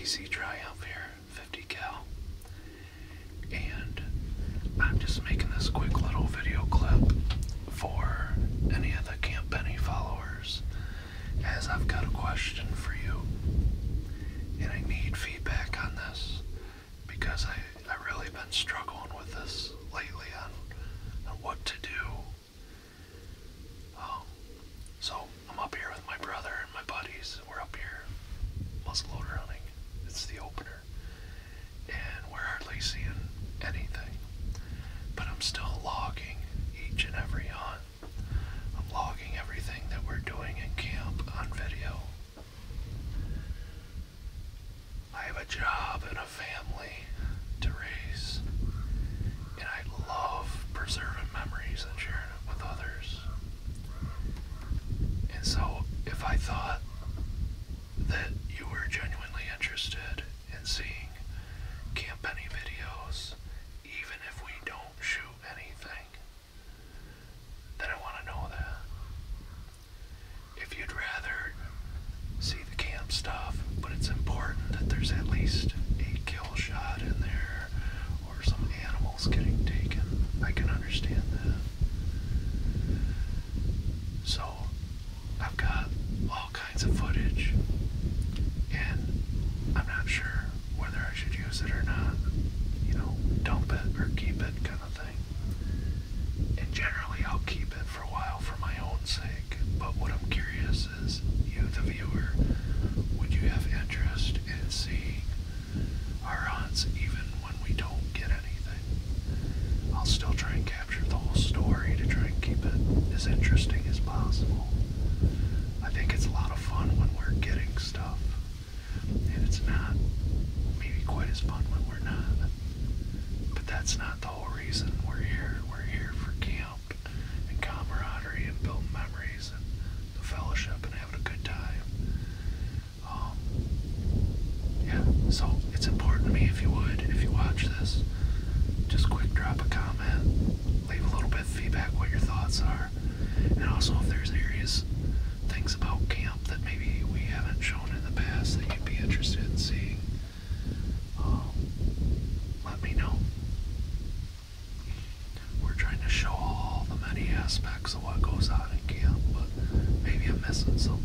TC dry out here, 50 cal. job and a family to raise. And I love preserving memories and sharing it with others. And so, if I thought that you were genuinely interested bed, guys. that's not the whole reason we're here. We're here for camp and camaraderie and building memories and the fellowship and having a good time. Um, yeah, so it's important to me if you would, if you watch this, just quick drop a comment, leave a little bit of feedback what your thoughts are, and also if there's areas, things about camp that maybe we have so